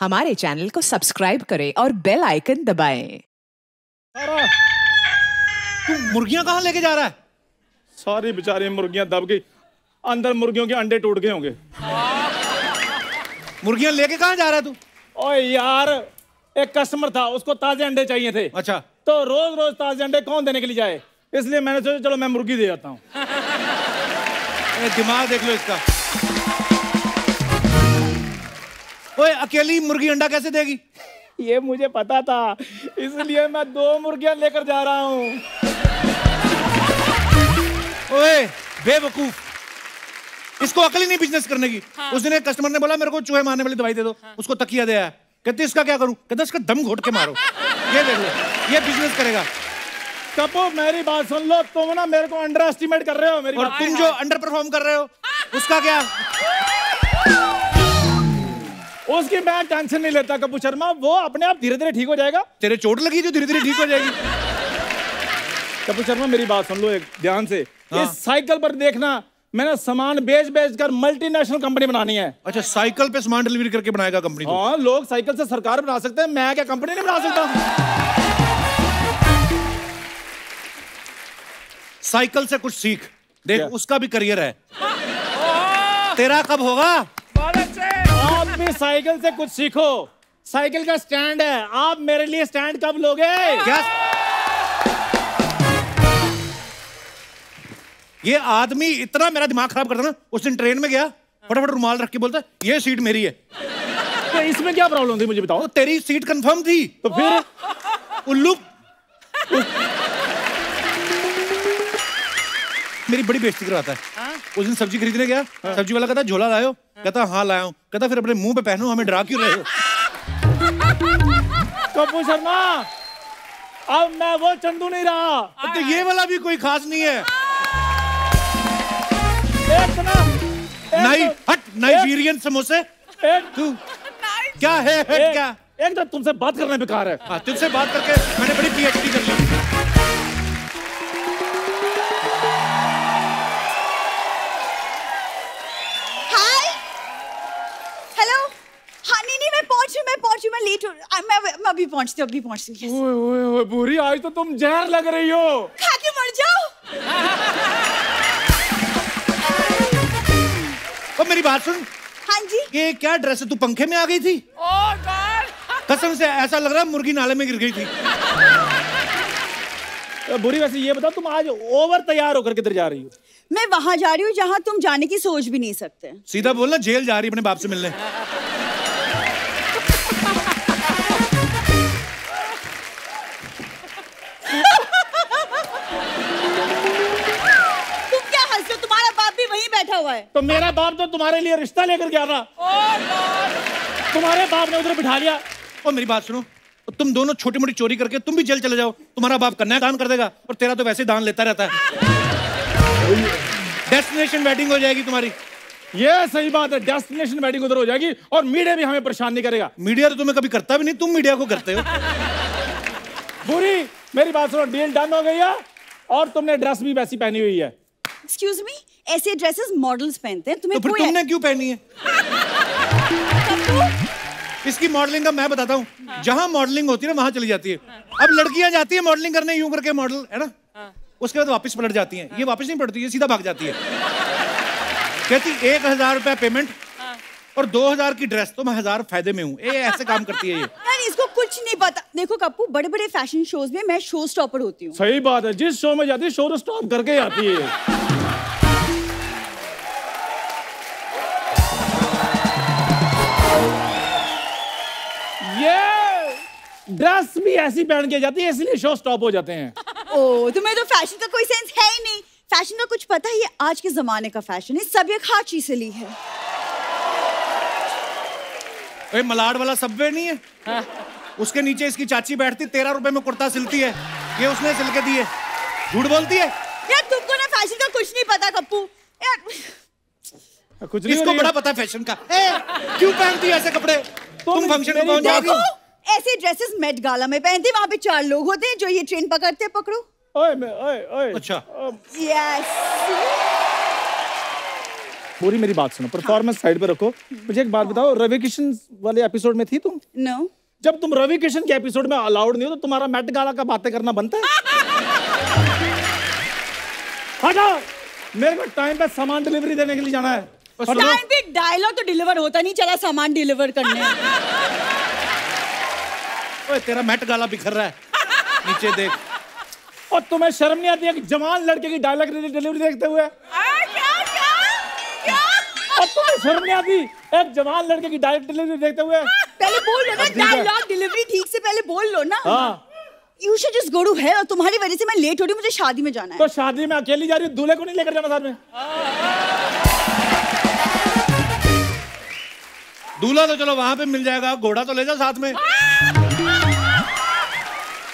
हमारे चैनल को सब्सक्राइब करें और बेल आइकन दबाएँ। तू मुर्गियाँ कहाँ लेके जा रहा है? सारी बेचारी मुर्गियाँ दब गई। अंदर मुर्गियों के अंडे टूट गए होंगे। मुर्गियाँ लेके कहाँ जा रहा है तू? ओए यार एक कस्टमर था उसको ताजे अंडे चाहिए थे। अच्छा। तो रोज रोज ताजे अंडे कौन देने के लिए जाए? इसलिए मैंने सोचा चलो मैं मुर्गी दे जाता हूँ। दिमाग देख लो इसका। ओए अकेली मुर्गी अंडा कैसे देगी? ये मुझे पता था इसलिए मैं दो मुर्गियाँ लेकर जा रहा हूँ। ओए बेवकूफ़। इसको अकल ही नहीं बिज़नेस करने की। उस दिन एक कस्टमर ने बोला मेरे को चूहे मारने वाली दवाई दे दो। हाँ। उसको तकिया दे आया। कहते इसका क्या करूँ? कहते इसका दम घोट के मारो। ये देख लो ये बिज़नेस करेगा। कपो मेरी बात सुन लो। तुम ना मेरे को अंडर एस्टिमेट कर रहे हो मेरी और तुम जो अंडर परफॉर्म कर रहे हो उसका क्या? उसकी मैं टेंशन नहीं लेता कपूर शर्मा वो अपने आप धीरे धीरे ठीक हो जाएगा। तेरे चोट लगी जो धीरे धीरे ठीक हो जाएगी। कपूर शर्मा मेरी बात सुन लो एक ध्यान से। हाँ। इस साइकिल पर देखना मैंने सामान बेच बेच कर मल्टीनेशनल कंपनी बनानी है। अच्छा साइकिल पे सामान डिलीवरी करके बनाएगा कंपनी हाँ लोग साइकिल से सरकार बना सकते हैं मैं क्या कंपनी नहीं बना सकता? साइकिल से कुछ सीख। देख उसका भी करियर है। तेरा कब होगा? आप भी साइकिल से कुछ सीखो। साइकिल का स्टैंड है। आप मेरे लिए स्टैंड कब लोगे? क्या ये आदमी इतना मेरा दिमाग खराब करता ना उस दिन ट्रेन में गया फटाफट रुमाल रख के बोलता ये सीट मेरी है। तो इसमें क्या प्रॉब्लम थी मुझे बताओ? तो तेरी सीट कंफर्म थी। तो फिर? उल्लू। मेरी बड़ी बेइज्जती करवाता है। उस दिन सब्ज़ी खरीदने गया सब्ज़ी वाला कहता झोला लायो। कहता हाँ लाया हूँ। कहता फिर अपने मुँह पे पहनो हमें डरा क्यों रहे हो? कपूर शर्मा अब मैं वो चंदू नहीं रहा। तो ये वाला भी कोई खास नहीं है। एक ना एक नाइ तो- हट नाइजीरियन समोसे। एक तू क्या है हट एक, क्या? एक तो तुमसे बात करना बेकार है। हाँ, तुझसे बात करके मैंने बड़ी पीएचडी पहुँचती अभी पहुँचती हूँ। Yes. ओए ओए ओए बुरी आज तो तुम जहर लग रही हो। खा के मर जाओ। और मेरी बात सुन। हाँ जी। ये क्या ड्रेस है? तू पंखे में आ गई थी? कसम से ऐसा लग रहा है मुर्गी नाले में गिर गई थी। बुरी वैसे ये बताओ तुम आज ओवर तैयार होकर किधर जा रही हो? मैं वहाँ जा रही हूँ जहाँ तुम जाने की सोच भी नहीं सकते। सीधा बोलना जेल जा रही अपने बाप से मिलने। बैठा हुआ है। तो मेरा बाप तो तुम्हारे लिए रिश्ता लेकर गया था। तुम्हारे बाप ने उधर बिठा लिया। और मेरी बात सुनो। और तुम दोनों छोटी मोटी चोरी करके तुम भी जेल चले जाओ। तुम्हारा बाप कन्यादान कर देगा और तेरा तो वैसे दान लेता रहता है। डेस्टिनेशन वेडिंग हो जाएगी तुम्हारी। ये सही बात है। डेस्टिनेशन वेडिंग उधर हो जाएगी और मीडिया भी हमें परेशान नहीं करेगा। मीडिया तो तुम्हें कभी करता भी नहीं तुम मीडिया को करते हो। बुरी मेरी बात सुनो। डील डन हो गई है और तुमने ड्रेस भी वैसी पहनी हुई है। एक्सक्यूज मी ऐसे ड्रेसेस मॉडल्स पहनते हैं तो तुम्हें फिर कोई तुमने क्यों पहनी है? इसकी मॉडलिंग का मैं बताता हूँ। जहाँ मॉडलिंग होती है ना वहाँ चली जाती है। हाँ। अब लड़कियाँ जाती है मॉडलिंग करने यूँ करके मॉडल है ना? हाँ। उसके बाद वापस पलट जाती हैं। ये वापस नहीं पलटती ये सीधा भाग जाती है। कहती एक हज़ार रुपया पेमेंट और दो हज़ार की ड्रेस तो मैं हज़ार फ़ायदे में हूँ। ऐसे काम करती है ये। यार इसको कुछ नहीं पता। देखो कप्पू बड़े बड़े फ़ैशन शोज़ में मैं शो स्टॉपर होती हूँ। सही बात है जिस शो में जाती है शो स्टॉप करके आती है। ड्रेस भी ऐसी पहन के जाती है इसलिए शो स्टॉप हो जाते हैं। ओ तुम्हें तो फ़ैशन का कोई सेंस है ही नहीं। फ़ैशन का कुछ पता है ये आज के जमाने का फ़ैशन है सब ये खाची से ली है। ओए मलाड वाला सबवे नहीं है? उसके नीचे इसकी चाची बैठती तेरह रुपए में कुर्ता सिलती है। ये उसने सिल के दिए झूठ बोलती है? यार तुमको ना फ़ैशन का कुछ नहीं पता कप्पू। यार कुछ नहीं इसको बड़ा पता है फ़ैशन का। ए, क्यों पहनती है ऐसे कपड़े? तुम फ़ंक्शन में पहुँच जाओगी? ऐसे ड्रेसेस मेट गाला में पहनते वहाँ पे चार लोग होते हैं जो ये ट्रेन पकड़ते हैं पकड़ो। ओए मैं- ओए ओए। अच्छा। यस पूरी मेरी बात सुनो परफॉर्मेंस हाँ। साइड पे रखो। मुझे एक बात बताओ रवि किशन वाले एपिसोड में थी तुम? No no. जब तुम रवि किशन के एपिसोड में अलाउड नहीं हो तो तुम्हारा मेट गाला का बातें करना बनता है? हटो! मेरे को टाइम पे सामान डिलीवरी देने के लिए जाना है। टाइम पे डायलॉग तो डिलीवर होता नहीं चला सामान डिलीवर करने। ओए तेरा मैट गाला बिखर रहा है। नीचे देख। और तुम्हें शर्म नहीं आती है कि जवान लड़के की डायलॉग डिलीवरी देखते हुए? क्या क्या क्या? और तुम्हें शर्म नहीं आती एक जवान लड़के की डायलॉग डिलीवरी देखते हुए? पहले बोल लो ना है। डायलॉग डिलीवरी ठीक से पहले बोल लो ना। हाँ। You should just go to hell और तुम्हारी वजह से मैं लेट हो रही हूँ मुझे शादी में जाना है। तो शादी में अकेली जा रही हूँ दूल्हे को नहीं लेकर जाना साथ में? दूल्हा तो चलो वहाँ पे मिल जाएगा घोड़ा तो ले जाओ साथ में।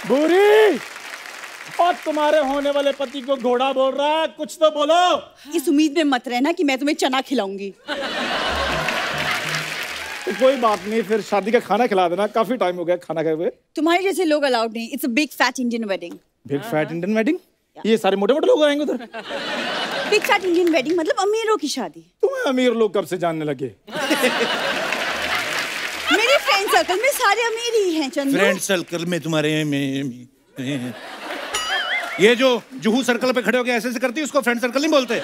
बुरी और तुम्हारे होने वाले पति को घोड़ा बोल रहा है कुछ तो बोलो। इस उम्मीद में मत रहना कि मैं तुम्हें चना खिलाऊँगी। तो कोई बात नहीं फिर शादी का खाना खिला देना काफ़ी टाइम हो गया खाना खाए हुए। तुम्हारे जैसे लोग अलाउड नहीं it's a big fat Indian wedding big fat Indian wedding ये सारे मोटे मोटे लोग आएँगे उधर। बिग फैट इंडियन वेडिंग मतलब अमीरों की शादी। तुम्हें अमीर लोग कब से जानने लगे? फ्रेंड सर्कल में सारे अमीर ही हैं चंदू। फ्रेंड सर्कल में तुम्हारे में, में, ये जो जुहू सर्कल पे खड़े हो गए ऐसे ऐसे करती है उसको फ्रेंड सर्कल नहीं बोलते?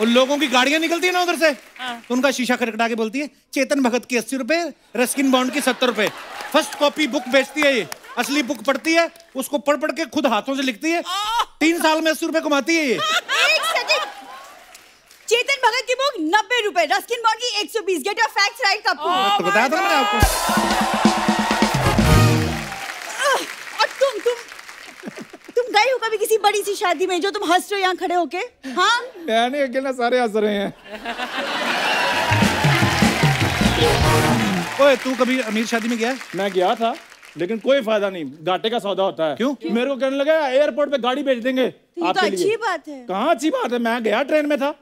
उन लोगों की गाड़ियाँ निकलती है ना उधर से? तो उनका शीशा खटखटा के बोलती है चेतन भगत की अस्सी रुपए रस्किन बॉन्ड की सत्तर रुपए। फ़र्स्ट कॉपी बुक बेचती है ये। असली बुक पढ़ती है उसको पढ़ पढ़ के खुद हाथों से लिखती है। तीन साल में अस्सी रुपए कमाती है ये। एक सेकंड चेतन भगत की बुक नब्बे रुपए। रस्किन बॉन्ड की एक सौ बीस। Get your facts right Kapoor. तो बताया था मैंने आपको। और तुम तुम तुम गए हो कभी किसी बड़ी सी शादी में जो तुम हंस रहे हो यहाँ खड़े होके? हाँ? मैंने अकेला सारे हंस रहे हैं। ओए तू कभी अमीर शादी में गया? मैं गया था लेकिन कोई फ़ायदा नहीं। घाटे का सौदा होता है। क्यों? मेरे को कहने लगा एयरपोर्ट पे गाड़ी भेज देंगे तो तो अच्छी बात है। कहाँ अच्छी बात है? मैं गया ट्रेन में था।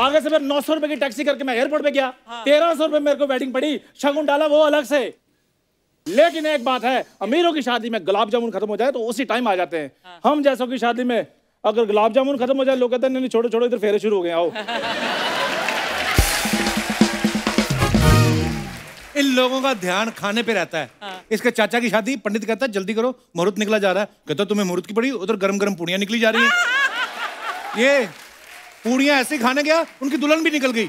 आगे से फिर नौ सौ रुपए की टैक्सी करके मैं एयरपोर्ट पे गया। तेरह सौ रुपए मेरे को वेडिंग पड़ी। शगुन डाला वो अलग से। लेकिन एक बात है अमीरों की शादी में गुलाब जामुन खत्म हो जाए तो उसी टाइम आ जाते हैं। हम जैसों की शादी में अगर गुलाब जामुन खत्म हो जाए लोग कहते हैं नहीं नहीं, छोड़ो छोड़ो इधर फेरे शुरू हो गए आओ। इन लोगों का ध्यान खाने पे रहता है। इसके चाचा की शादी, पंडित कहता है, जल्दी करो, मुहूर्त निकला जा रहा है। कहता तुम्हें मुहूर्त की पड़ी? उधर गरम गरम पूड़ियाँ निकली जा रही है। ये पूड़ियाँ ऐसे खाने गया, उनकी दुल्हन भी निकल गई।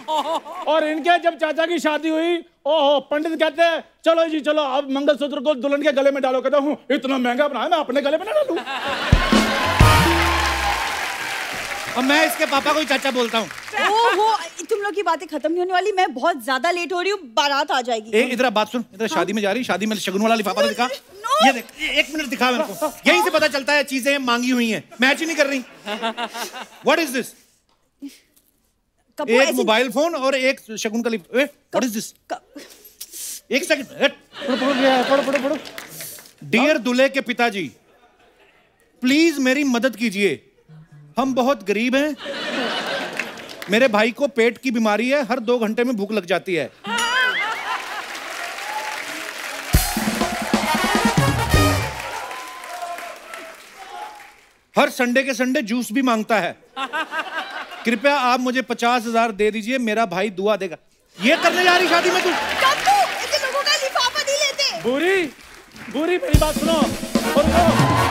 और इनके जब चाचा की शादी हुई, ओह, पंडित कहते हैं, चलो जी, चलो, अब मंगलसूत्र को दुल्हन के गले में डालो। कहता हूँ, इतना महँगा बनाया, मैं अपने गले में ना डालूं। और मैं इसके पापा को ही चाचा बोलता हूँ। तुम लोग की बातें खत्म नहीं होने वाली मैं बहुत ज़्यादा लेट हो रही हूँ बारात आ जाएगी। ए, इधर बात सुन इधर शादी में जा रही शादी में शगुन वाला लिफाफा दिखा। ये देख एक मिनट दिखा मेरे को। यहीं से पता चलता है चीज़ें मांगी हुई हैं। मैच ही नहीं कर रही। व्हाट इज़ दिस एक मोबाइल फ़ोन और एक शगुन का लिफ व्हाट इज़ दिस एक सेकंड पढ़ो पढ़ो पढ़ो पढ़ो पढ़ो डियर दूल्हे के पिताजी प्लीज़ मेरी मदद कीजिए। हम बहुत गरीब हैं। मेरे भाई को पेट की बीमारी है हर दो घंटे में भूख लग जाती है। हर संडे के संडे जूस भी माँगता है। कृपया आप मुझे पचास हज़ार दे दीजिए मेरा भाई दुआ देगा। ये करने जा रही शादी में तू। लोगों का लिफाफा नहीं लेते। बुरी बुरी मेरी बात सुनो। तो